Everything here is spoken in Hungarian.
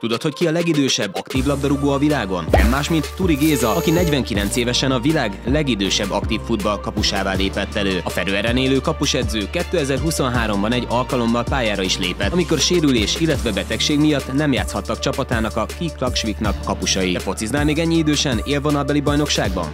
Tudod, hogy ki a legidősebb aktív labdarúgó a világon? Nem más, mint Turi Géza, aki 49 évesen a világ legidősebb aktív futball kapusává lépett elő. A Ferőeren élő kapusedző 2023-ban egy alkalommal pályára is lépett, amikor sérülés, illetve betegség miatt nem játszhattak csapatának a Kik kapusai. De fociznál még ennyi idősen élvonalbeli bajnokságban?